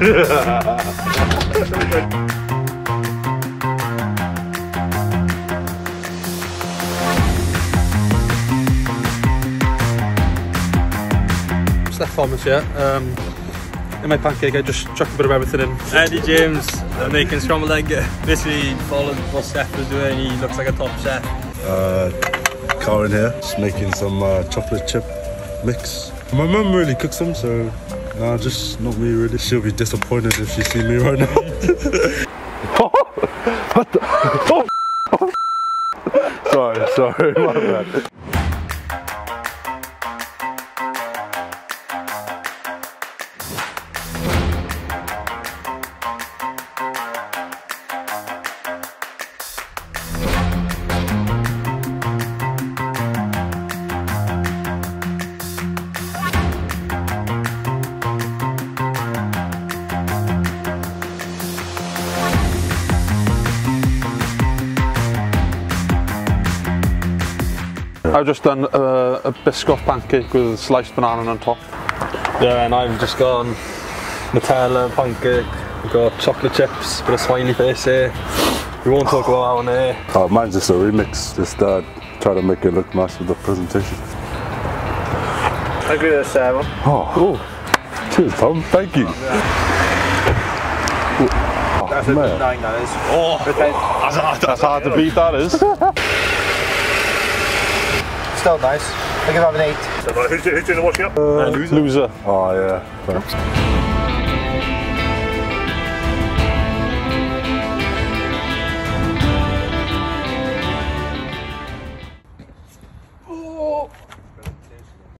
Steph Thomas here. Um, in my pancake, I just chucked a bit of everything in. Eddie James I'm making scrambled egg. Basically followed what Steph was doing. He looks like a top chef. Uh, Karen here, just making some uh, chocolate chip mix. My mum really cooks them, so nah, just not me really. She'll be disappointed if she see me right now. what the? Oh. sorry, sorry, my bad. I've just done a, a Biscoff pancake with sliced banana on top. Yeah, and I've just gone Nutella pancake. We've got chocolate chips, bit of smiley face here. We won't talk about that one here. Oh, mine's just a remix. Just uh, try to make it look nice with the presentation. I agree with seven. Oh, oh. cheers, Tom. Thank you. That's Oh, a man. nine, that is. Oh, But then, That's hard to beat, that is. still nice. I give it an 8. Who's, doing the washing up? Uh, uh, loser. loser. Oh, yeah. Thanks. Oh.